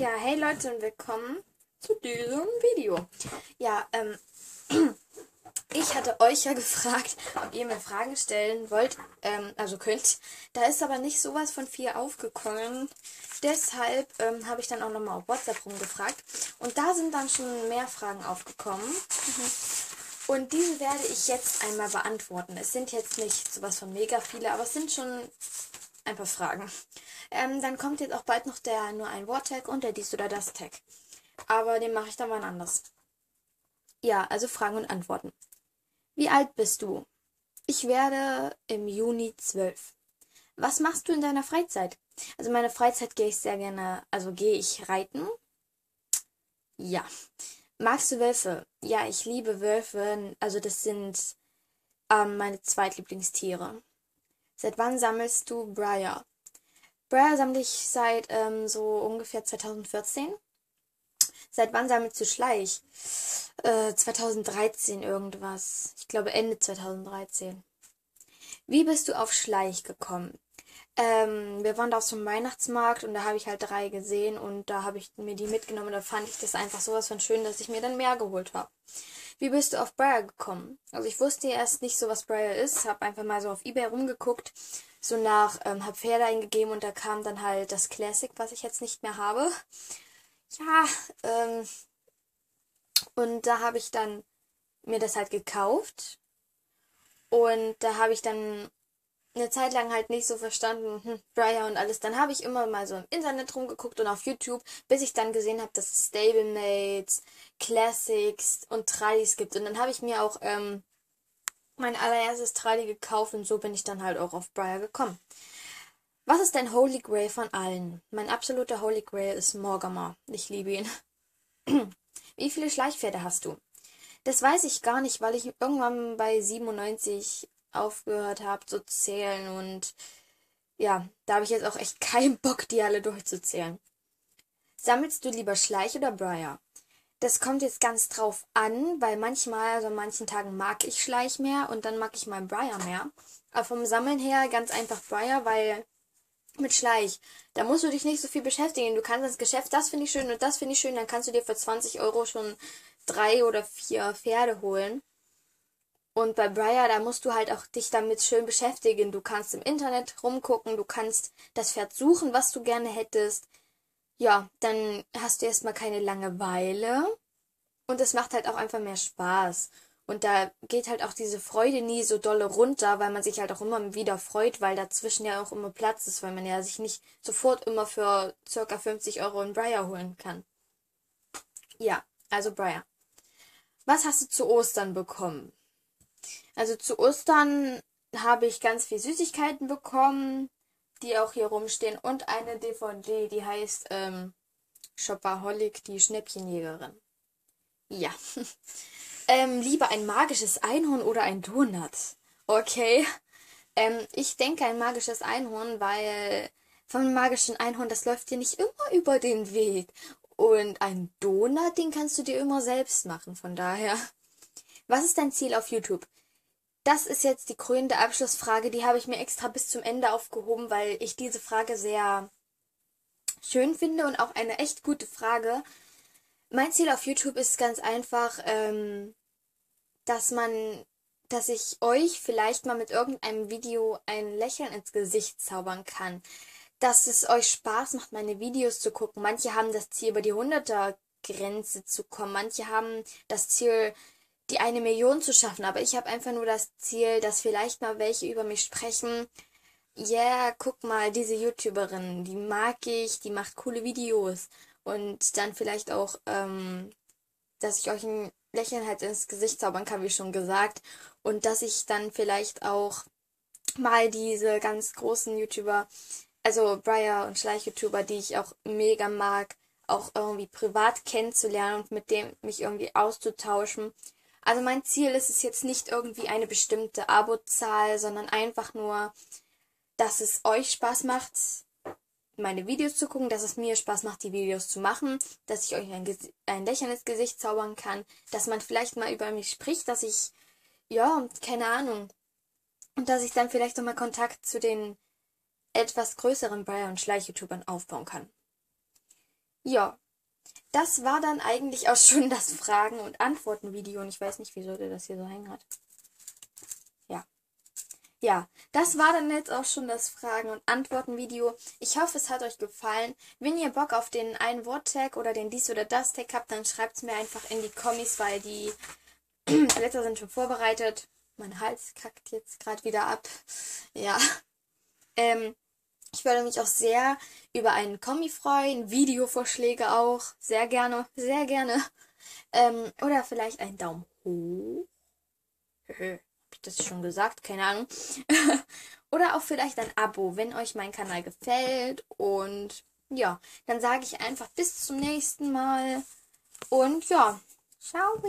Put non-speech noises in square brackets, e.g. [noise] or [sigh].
Ja, hey Leute und willkommen zu diesem Video. Ja, ähm, [clears throat] ich hatte euch ja [laughs] gefragt, ob ihr mir Fragen stellen wollt, ähm, also könnt. Da ist aber nicht sowas von viel aufgekommen. Deshalb ähm, habe ich dann auch nochmal auf WhatsApp rumgefragt. Und da sind dann schon mehr Fragen aufgekommen. Und diese werde ich jetzt einmal beantworten. Es sind jetzt nicht sowas von mega viele, aber es sind schon ein paar Fragen. Ähm, dann kommt jetzt auch bald noch der nur ein Wort-Tag und der dies oder das Tag. Aber den mache ich dann mal anders. Ja, also Fragen und Antworten. Wie alt bist du? Ich werde im Juni zwölf. Was machst du in deiner Freizeit? Also in meiner Freizeit gehe ich sehr gerne, also gehe ich reiten. Ja. Magst du Wölfe? Ja, ich liebe Wölfe. Also das sind ähm, meine zweitlieblingstiere. Seit wann sammelst du Briar? Briar sammle ich seit ähm, so ungefähr 2014. Seit wann sammelst du Schleich? Äh, 2013 irgendwas. Ich glaube Ende 2013. Wie bist du auf Schleich gekommen? Ähm, wir waren da auf so einem Weihnachtsmarkt und da habe ich halt drei gesehen und da habe ich mir die mitgenommen da fand ich das einfach sowas von schön, dass ich mir dann mehr geholt habe. Wie bist du auf Briar gekommen? Also ich wusste erst nicht so, was Briar ist, habe einfach mal so auf Ebay rumgeguckt, so nach, ähm, hab Pferde eingegeben und da kam dann halt das Classic, was ich jetzt nicht mehr habe. Ja, ähm, und da habe ich dann mir das halt gekauft und da habe ich dann eine Zeit lang halt nicht so verstanden, hm, Briar und alles. Dann habe ich immer mal so im Internet rumgeguckt und auf YouTube, bis ich dann gesehen habe, dass es Stablemates, Classics und Tradis gibt. Und dann habe ich mir auch ähm, mein allererstes Tradi gekauft und so bin ich dann halt auch auf Briar gekommen. Was ist dein Holy Grail von allen? Mein absoluter Holy Grail ist Morgamar. Ich liebe ihn. [clears throat] Wie viele Schleichpferde hast du? Das weiß ich gar nicht, weil ich irgendwann bei 97 aufgehört habe zu zählen und ja, da habe ich jetzt auch echt keinen Bock, die alle durchzuzählen. Sammelst du lieber Schleich oder Briar? Das kommt jetzt ganz drauf an, weil manchmal, also an manchen Tagen mag ich Schleich mehr und dann mag ich mal Briar mehr. Aber vom Sammeln her ganz einfach Briar, weil mit Schleich, da musst du dich nicht so viel beschäftigen. Du kannst ins Geschäft, das finde ich schön und das finde ich schön, dann kannst du dir für 20 Euro schon drei oder vier Pferde holen. Und bei Briar, da musst du halt auch dich damit schön beschäftigen. Du kannst im Internet rumgucken, du kannst das Pferd suchen, was du gerne hättest. Ja, dann hast du erstmal keine Langeweile. Und es macht halt auch einfach mehr Spaß. Und da geht halt auch diese Freude nie so dolle runter, weil man sich halt auch immer wieder freut, weil dazwischen ja auch immer Platz ist, weil man ja sich nicht sofort immer für circa 50 Euro einen Briar holen kann. Ja, also Briar. Was hast du zu Ostern bekommen? Also zu Ostern habe ich ganz viel Süßigkeiten bekommen, die auch hier rumstehen und eine DVD, die heißt ähm, Shopaholic, die Schnäppchenjägerin. Ja. [laughs] ähm, lieber ein magisches Einhorn oder ein Donut? Okay. Ähm, ich denke ein magisches Einhorn, weil vom magischen Einhorn, das läuft dir nicht immer über den Weg. Und ein Donut, den kannst du dir immer selbst machen, von daher. Was ist dein Ziel auf YouTube? Das ist jetzt die krönende Abschlussfrage, die habe ich mir extra bis zum Ende aufgehoben, weil ich diese Frage sehr schön finde und auch eine echt gute Frage. Mein Ziel auf YouTube ist ganz einfach, ähm, dass man, dass ich euch vielleicht mal mit irgendeinem Video ein Lächeln ins Gesicht zaubern kann. Dass es euch Spaß macht, meine Videos zu gucken. Manche haben das Ziel, über die 100er Grenze zu kommen. Manche haben das Ziel, die eine Million zu schaffen, aber ich habe einfach nur das Ziel, dass vielleicht mal welche über mich sprechen. Ja, yeah, guck mal, diese YouTuberin, die mag ich, die macht coole Videos. Und dann vielleicht auch, ähm, dass ich euch ein Lächeln halt ins Gesicht zaubern kann, wie schon gesagt. Und dass ich dann vielleicht auch mal diese ganz großen YouTuber, also Briar und Schleich-YouTuber, die ich auch mega mag, auch irgendwie privat kennenzulernen und mit dem mich irgendwie auszutauschen. Also mein Ziel ist es jetzt nicht irgendwie eine bestimmte Abozahl, sondern einfach nur, dass es euch Spaß macht, meine Videos zu gucken, dass es mir Spaß macht, die Videos zu machen, dass ich euch ein, ein Lächeln ins Gesicht zaubern kann, dass man vielleicht mal über mich spricht, dass ich, ja, keine Ahnung, und dass ich dann vielleicht nochmal Kontakt zu den etwas größeren Briar- und Schleich-YouTubern aufbauen kann. ja, das war dann eigentlich auch schon das Fragen- und Antworten-Video. Und ich weiß nicht, wieso der das hier so hängen hat. Ja. Ja, das war dann jetzt auch schon das Fragen- und Antworten-Video. Ich hoffe, es hat euch gefallen. Wenn ihr Bock auf den einen Wort-Tag oder den dies oder das Tag habt, dann schreibt es mir einfach in die Kommis, weil die [clears throat] Blätter sind schon vorbereitet. Mein Hals kackt jetzt gerade wieder ab. Ja. Ähm, ich würde mich auch sehr über einen Kommi freuen, Videovorschläge auch, sehr gerne, sehr gerne. Ähm, oder vielleicht einen Daumen hoch. Habe ich das schon gesagt? Keine Ahnung. [laughs] oder auch vielleicht ein Abo, wenn euch mein Kanal gefällt. Und ja, dann sage ich einfach bis zum nächsten Mal. Und ja, ciao.